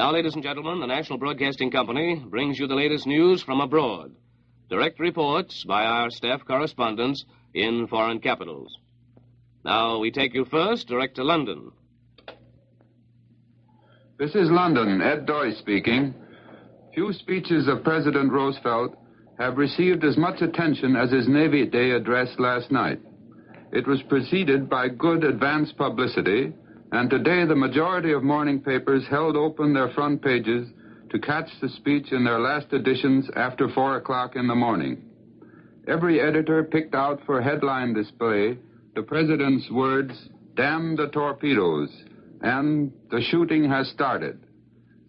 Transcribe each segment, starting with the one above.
Now, ladies and gentlemen, the National Broadcasting Company brings you the latest news from abroad. Direct reports by our staff correspondents in foreign capitals. Now, we take you first direct to London. This is London, Ed Doy speaking. Few speeches of President Roosevelt have received as much attention as his Navy Day address last night. It was preceded by good advance publicity, and today the majority of morning papers held open their front pages to catch the speech in their last editions after 4 o'clock in the morning. Every editor picked out for headline display the President's words, Damn the torpedoes, and the shooting has started.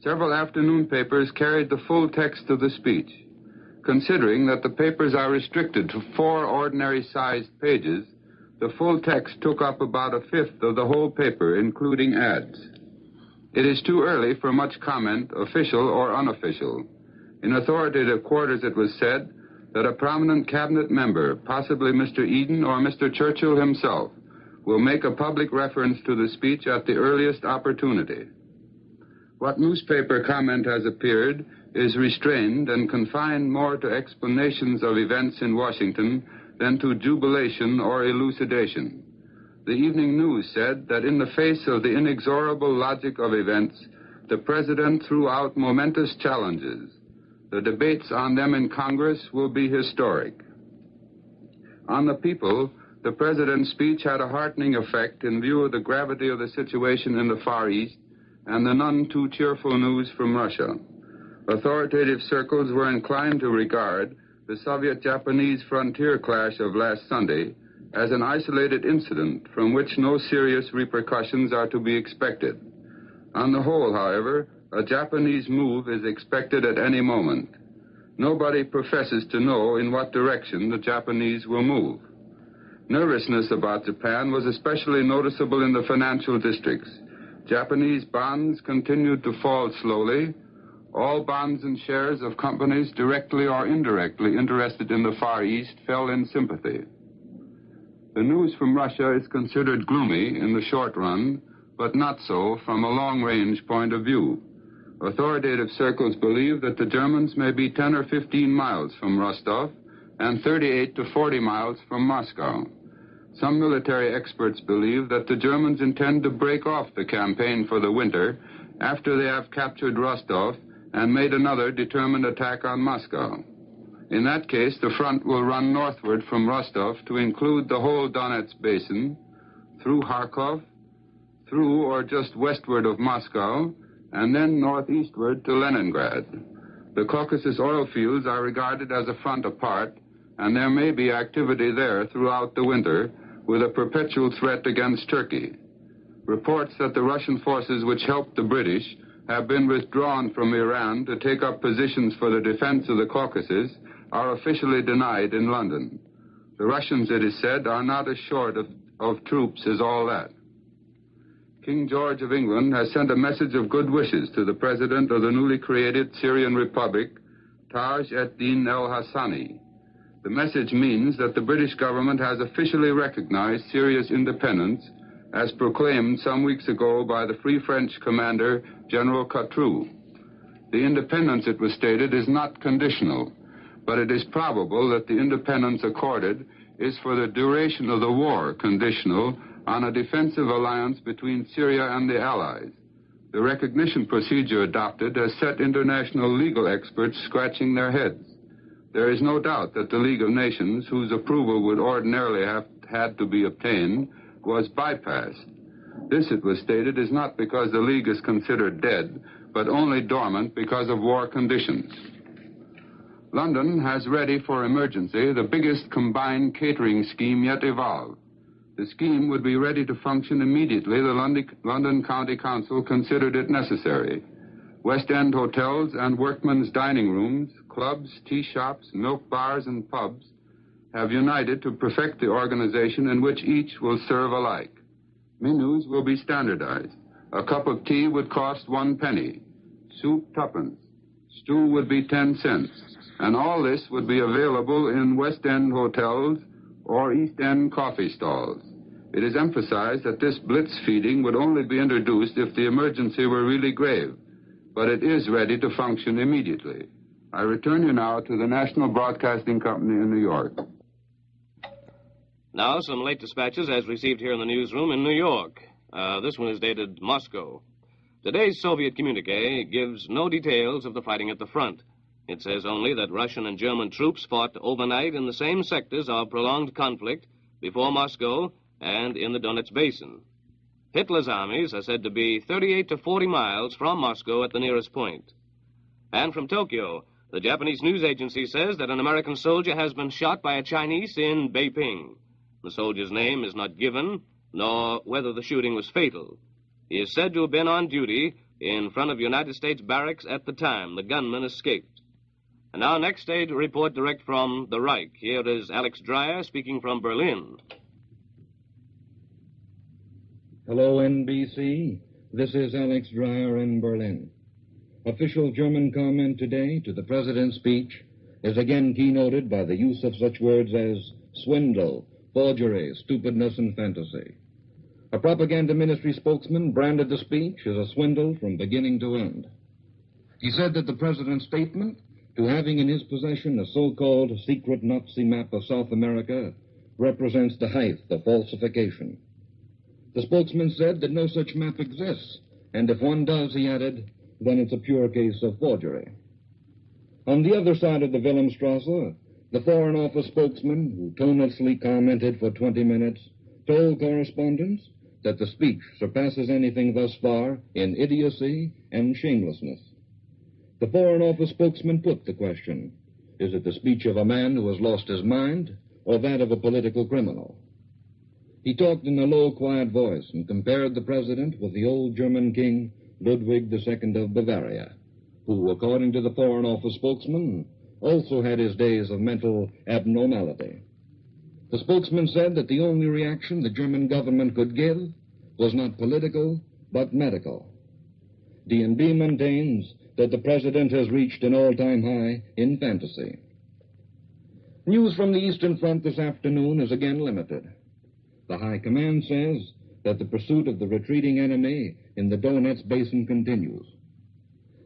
Several afternoon papers carried the full text of the speech. Considering that the papers are restricted to four ordinary sized pages, the full text took up about a fifth of the whole paper, including ads. It is too early for much comment, official or unofficial. In authoritative quarters, it was said that a prominent cabinet member, possibly Mr. Eden or Mr. Churchill himself, will make a public reference to the speech at the earliest opportunity. What newspaper comment has appeared is restrained and confined more to explanations of events in Washington than to jubilation or elucidation. The Evening News said that in the face of the inexorable logic of events, the President threw out momentous challenges. The debates on them in Congress will be historic. On the people, the President's speech had a heartening effect in view of the gravity of the situation in the Far East and the none too cheerful news from Russia. Authoritative circles were inclined to regard the Soviet Japanese frontier clash of last Sunday as an isolated incident from which no serious repercussions are to be expected. On the whole, however, a Japanese move is expected at any moment. Nobody professes to know in what direction the Japanese will move. Nervousness about Japan was especially noticeable in the financial districts. Japanese bonds continued to fall slowly, all bonds and shares of companies directly or indirectly interested in the Far East fell in sympathy. The news from Russia is considered gloomy in the short run, but not so from a long range point of view. Authoritative circles believe that the Germans may be 10 or 15 miles from Rostov and 38 to 40 miles from Moscow. Some military experts believe that the Germans intend to break off the campaign for the winter after they have captured Rostov and made another determined attack on Moscow. In that case, the front will run northward from Rostov to include the whole Donetsk basin, through Kharkov, through or just westward of Moscow, and then northeastward to Leningrad. The Caucasus oil fields are regarded as a front apart, and there may be activity there throughout the winter with a perpetual threat against Turkey. Reports that the Russian forces which helped the British have been withdrawn from Iran to take up positions for the defense of the Caucasus are officially denied in London. The Russians, it is said, are not as short of, of troops as all that. King George of England has sent a message of good wishes to the president of the newly created Syrian Republic, Taj ad-Din el-Hassani. The message means that the British government has officially recognized Syria's independence as proclaimed some weeks ago by the Free French commander, General Catroux. The independence, it was stated, is not conditional, but it is probable that the independence accorded is for the duration of the war conditional on a defensive alliance between Syria and the Allies. The recognition procedure adopted has set international legal experts scratching their heads. There is no doubt that the League of Nations, whose approval would ordinarily have had to be obtained, was bypassed. This, it was stated, is not because the League is considered dead, but only dormant because of war conditions. London has ready for emergency the biggest combined catering scheme yet evolved. The scheme would be ready to function immediately the London, London County Council considered it necessary. West End hotels and workmen's dining rooms, clubs, tea shops, milk bars, and pubs have united to perfect the organization in which each will serve alike. Menus will be standardized. A cup of tea would cost one penny, soup tuppence, stew would be ten cents, and all this would be available in West End hotels or East End coffee stalls. It is emphasized that this blitz feeding would only be introduced if the emergency were really grave. but it is ready to function immediately. I return you now to the National Broadcasting Company in New York. Now, some late dispatches as received here in the newsroom in New York. Uh, this one is dated Moscow. Today's Soviet communique gives no details of the fighting at the front. It says only that Russian and German troops fought overnight in the same sectors of prolonged conflict before Moscow and in the Donetsk Basin. Hitler's armies are said to be 38 to 40 miles from Moscow at the nearest point. And from Tokyo, the Japanese news agency says that an American soldier has been shot by a Chinese in Beiping. The soldier's name is not given, nor whether the shooting was fatal. He is said to have been on duty in front of United States barracks at the time the gunman escaped. And now, next a report direct from the Reich. Here is Alex Dreyer speaking from Berlin. Hello, NBC. This is Alex Dreyer in Berlin. Official German comment today to the President's speech is again keynoted by the use of such words as swindle, forgery, stupidness, and fantasy. A propaganda ministry spokesman branded the speech as a swindle from beginning to end. He said that the President's statement to having in his possession a so-called secret Nazi map of South America represents the height of falsification. The spokesman said that no such map exists, and if one does, he added, then it's a pure case of forgery. On the other side of the Wilhelmstrasse, the Foreign Office spokesman, who tonelessly commented for 20 minutes, told correspondents that the speech surpasses anything thus far in idiocy and shamelessness. The Foreign Office spokesman put the question Is it the speech of a man who has lost his mind, or that of a political criminal? He talked in a low, quiet voice and compared the president with the old German king, Ludwig II of Bavaria, who, according to the Foreign Office spokesman, also had his days of mental abnormality. The spokesman said that the only reaction the German government could give was not political, but medical. DNB maintains that the president has reached an all-time high in fantasy. News from the Eastern Front this afternoon is again limited. The High Command says that the pursuit of the retreating enemy in the Donetsk Basin continues.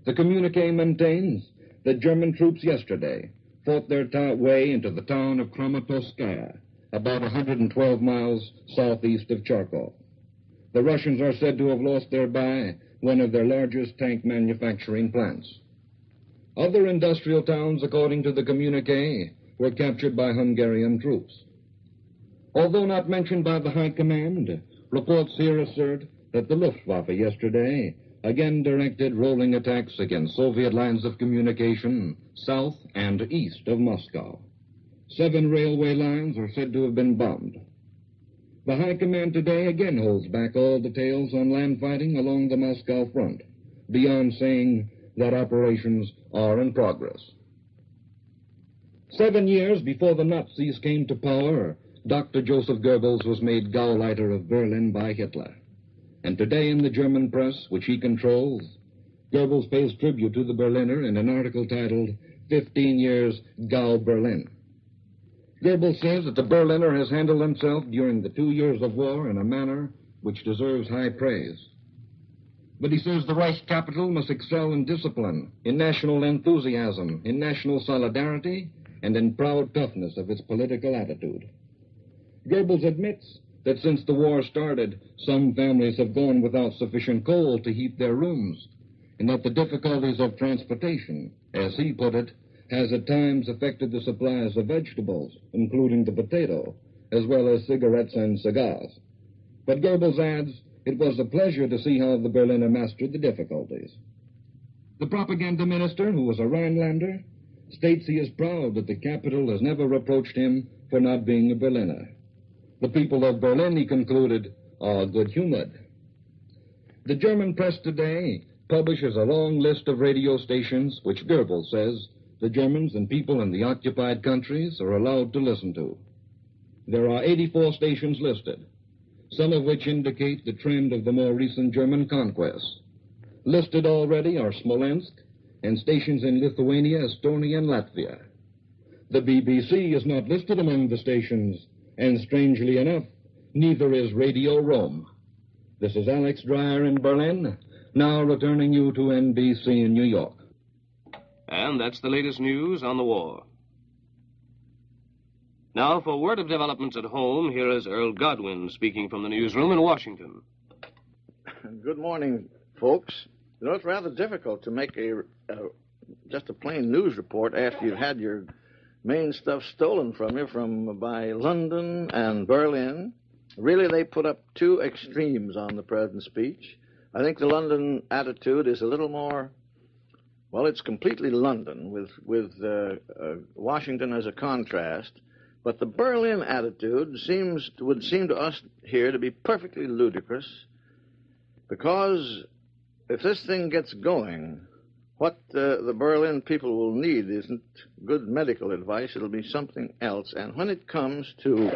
The communique maintains that German troops yesterday fought their way into the town of Kramatorskaya, about 112 miles southeast of Kharkov. The Russians are said to have lost thereby one of their largest tank manufacturing plants. Other industrial towns, according to the communique, were captured by Hungarian troops. Although not mentioned by the High Command, reports here assert that the Luftwaffe yesterday again directed rolling attacks against Soviet lines of communication south and east of Moscow. Seven railway lines are said to have been bombed. The High Command today again holds back all details on land fighting along the Moscow front, beyond saying that operations are in progress. Seven years before the Nazis came to power, Dr. Joseph Goebbels was made Gauleiter of Berlin by Hitler. And today in the German press, which he controls, Goebbels pays tribute to the Berliner in an article titled 15 Years Gau Berlin. Goebbels says that the Berliner has handled himself during the two years of war in a manner which deserves high praise. But he says the Reich capital must excel in discipline, in national enthusiasm, in national solidarity, and in proud toughness of its political attitude. Goebbels admits that since the war started, some families have gone without sufficient coal to heat their rooms, and that the difficulties of transportation, as he put it, has at times affected the supplies of vegetables, including the potato, as well as cigarettes and cigars. But Goebbels adds, it was a pleasure to see how the Berliner mastered the difficulties. The propaganda minister, who was a Rhinelander, states he is proud that the capital has never reproached him for not being a Berliner. The people of Berlin, he concluded, are good humored. The German press today publishes a long list of radio stations which Goebbels says the Germans and people in the occupied countries are allowed to listen to. There are 84 stations listed, some of which indicate the trend of the more recent German conquests. Listed already are Smolensk and stations in Lithuania, Estonia, and Latvia. The BBC is not listed among the stations and strangely enough, neither is Radio Rome. This is Alex Dreyer in Berlin, Now returning you to NBC in New York. And that's the latest news on the war. Now, for word of developments at home, here is Earl Godwin speaking from the newsroom in Washington. Good morning, folks. You know, it's rather difficult to make a, a just a plain news report after you've had your main stuff stolen from you from by London and Berlin. Really, they put up two extremes on the president's speech. I think the London attitude is a little more well, it's completely London with with uh, uh, Washington as a contrast. But the Berlin attitude seems would seem to us here to be perfectly ludicrous, because if this thing gets going, what uh, the Berlin people will need isn't good medical advice. It'll be something else. And when it comes to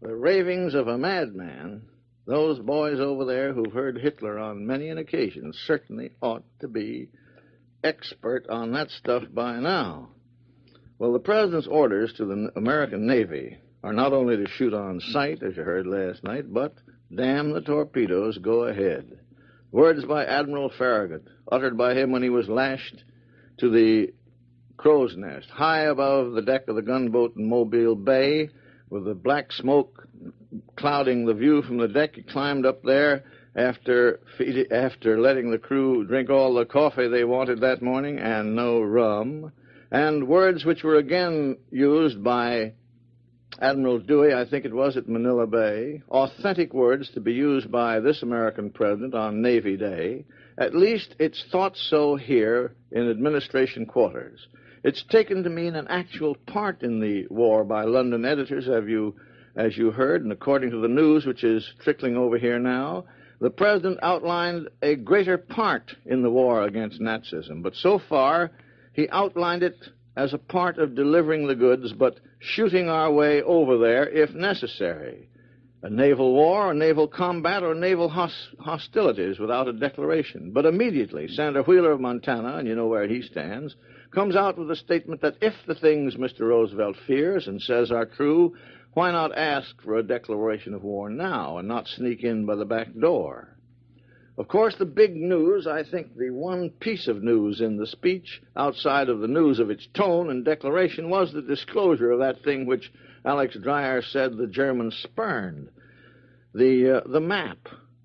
the ravings of a madman, those boys over there who've heard Hitler on many an occasion certainly ought to be expert on that stuff by now. Well, the President's orders to the American Navy are not only to shoot on sight, as you heard last night, but damn the torpedoes, go ahead. Words by Admiral Farragut, uttered by him when he was lashed to the crow's nest, high above the deck of the gunboat in Mobile Bay, with the black smoke clouding the view from the deck. He climbed up there after after letting the crew drink all the coffee they wanted that morning and no rum and words which were again used by Admiral Dewey, I think it was, at Manila Bay, authentic words to be used by this American president on Navy Day. At least it's thought so here in administration quarters. It's taken to mean an actual part in the war by London editors, have you, as you heard, and according to the news which is trickling over here now, the president outlined a greater part in the war against Nazism. But so far, he outlined it as a part of delivering the goods, but shooting our way over there if necessary. A naval war, a naval combat, or naval hostilities without a declaration. But immediately, Senator Wheeler of Montana, and you know where he stands, comes out with a statement that if the things Mr. Roosevelt fears and says are true, why not ask for a declaration of war now and not sneak in by the back door? Of course, the big news, I think the one piece of news in the speech, outside of the news of its tone and declaration, was the disclosure of that thing which Alex Dreyer said the Germans spurned. The, uh, the map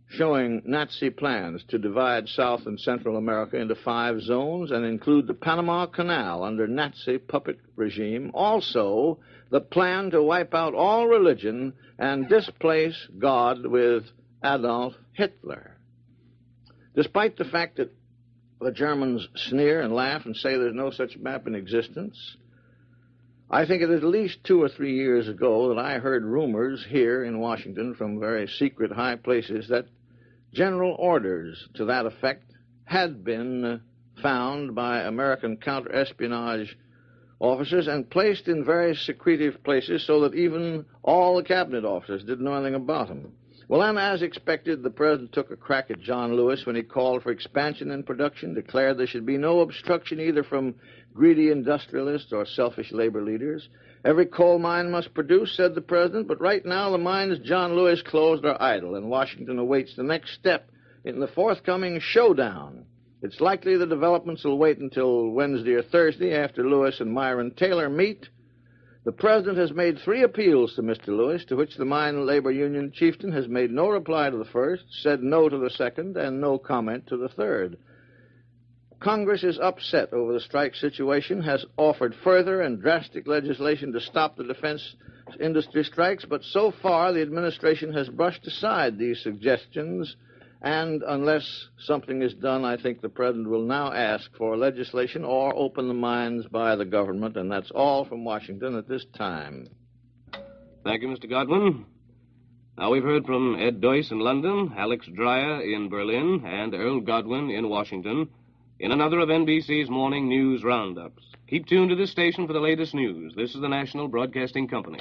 showing Nazi plans to divide South and Central America into five zones and include the Panama Canal under Nazi puppet regime. Also, the plan to wipe out all religion and displace God with Adolf Hitler. Despite the fact that the Germans sneer and laugh and say there's no such map in existence, I think it is at least two or three years ago that I heard rumors here in Washington from very secret high places that general orders to that effect had been found by American counterespionage officers and placed in very secretive places so that even all the cabinet officers didn't know anything about them. Well, and as expected, the president took a crack at John Lewis when he called for expansion in production, declared there should be no obstruction either from greedy industrialists or selfish labor leaders. Every coal mine must produce, said the president, but right now the mines John Lewis closed are idle, and Washington awaits the next step in the forthcoming showdown. It's likely the developments will wait until Wednesday or Thursday after Lewis and Myron Taylor meet the President has made three appeals to Mr. Lewis, to which the Mine Labor Union chieftain has made no reply to the first, said no to the second, and no comment to the third. Congress is upset over the strike situation, has offered further and drastic legislation to stop the defense industry strikes, but so far the administration has brushed aside these suggestions and unless something is done, I think the President will now ask for legislation or open the mines by the government, and that's all from Washington at this time. Thank you, Mr. Godwin. Now we've heard from Ed Doyce in London, Alex Dreyer in Berlin, and Earl Godwin in Washington in another of NBC's morning news roundups. Keep tuned to this station for the latest news. This is the National Broadcasting Company.